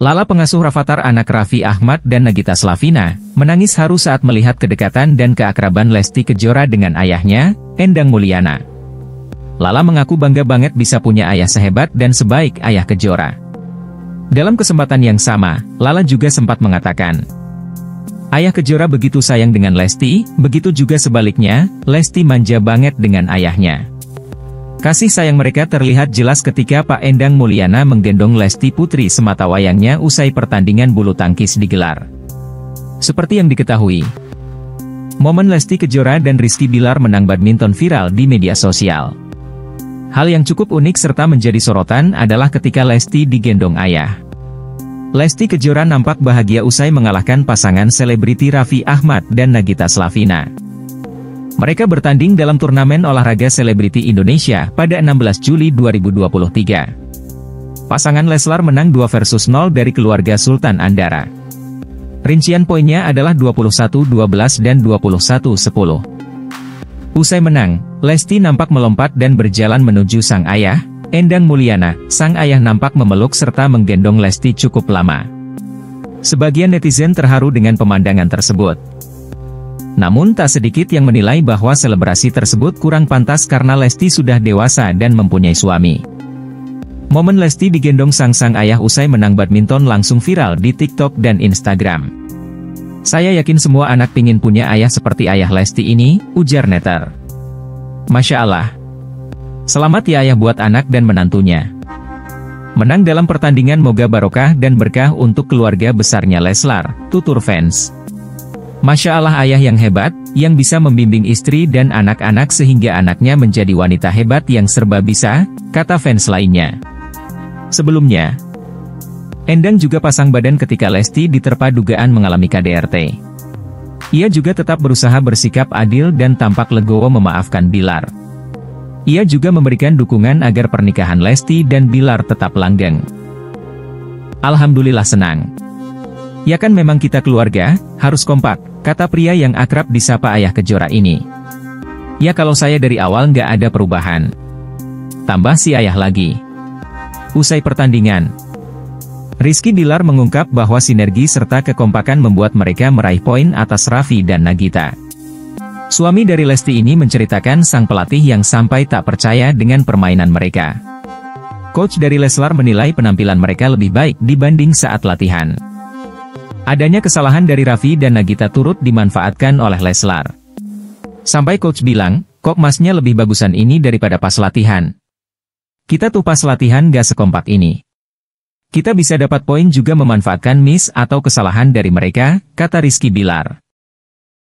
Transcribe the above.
Lala pengasuh Rafathar anak Raffi Ahmad dan Nagita Slavina, menangis haru saat melihat kedekatan dan keakraban Lesti Kejora dengan ayahnya, Endang Mulyana. Lala mengaku bangga banget bisa punya ayah sehebat dan sebaik ayah Kejora. Dalam kesempatan yang sama, Lala juga sempat mengatakan, Ayah Kejora begitu sayang dengan Lesti, begitu juga sebaliknya, Lesti manja banget dengan ayahnya. Kasih sayang mereka terlihat jelas ketika Pak Endang Mulyana menggendong Lesti Putri semata wayangnya usai pertandingan bulu tangkis digelar. Seperti yang diketahui, momen Lesti Kejora dan Rizky Bilar menang badminton viral di media sosial. Hal yang cukup unik serta menjadi sorotan adalah ketika Lesti digendong ayah. Lesti Kejora nampak bahagia usai mengalahkan pasangan selebriti Raffi Ahmad dan Nagita Slavina. Mereka bertanding dalam turnamen olahraga selebriti Indonesia pada 16 Juli 2023. Pasangan Leslar menang 2 versus 0 dari keluarga Sultan Andara. Rincian poinnya adalah 21-12 dan 21-10. Usai menang, Lesti nampak melompat dan berjalan menuju sang ayah, Endang Mulyana, sang ayah nampak memeluk serta menggendong Lesti cukup lama. Sebagian netizen terharu dengan pemandangan tersebut. Namun tak sedikit yang menilai bahwa selebrasi tersebut kurang pantas karena Lesti sudah dewasa dan mempunyai suami. Momen Lesti digendong sang-sang ayah usai menang badminton langsung viral di TikTok dan Instagram. Saya yakin semua anak pingin punya ayah seperti ayah Lesti ini, ujar Netter. Masya Allah. Selamat ya ayah buat anak dan menantunya. Menang dalam pertandingan moga barokah dan berkah untuk keluarga besarnya Leslar, tutur fans. Masya Allah ayah yang hebat, yang bisa membimbing istri dan anak-anak sehingga anaknya menjadi wanita hebat yang serba bisa, kata fans lainnya. Sebelumnya, Endang juga pasang badan ketika Lesti diterpa dugaan mengalami KDRT. Ia juga tetap berusaha bersikap adil dan tampak legowo memaafkan Bilar. Ia juga memberikan dukungan agar pernikahan Lesti dan Bilar tetap langgeng. Alhamdulillah senang. Ya kan memang kita keluarga, harus kompak, kata pria yang akrab disapa ayah kejora ini. Ya kalau saya dari awal nggak ada perubahan. Tambah si ayah lagi. Usai pertandingan, Rizky Bilar mengungkap bahwa sinergi serta kekompakan membuat mereka meraih poin atas Raffi dan Nagita. Suami dari Lesti ini menceritakan sang pelatih yang sampai tak percaya dengan permainan mereka. Coach dari Leslar menilai penampilan mereka lebih baik dibanding saat latihan. Adanya kesalahan dari Raffi dan Nagita turut dimanfaatkan oleh Leslar. Sampai coach bilang, kok masnya lebih bagusan ini daripada pas latihan. Kita tuh pas latihan gak sekompak ini. Kita bisa dapat poin juga memanfaatkan miss atau kesalahan dari mereka, kata Rizky Bilar.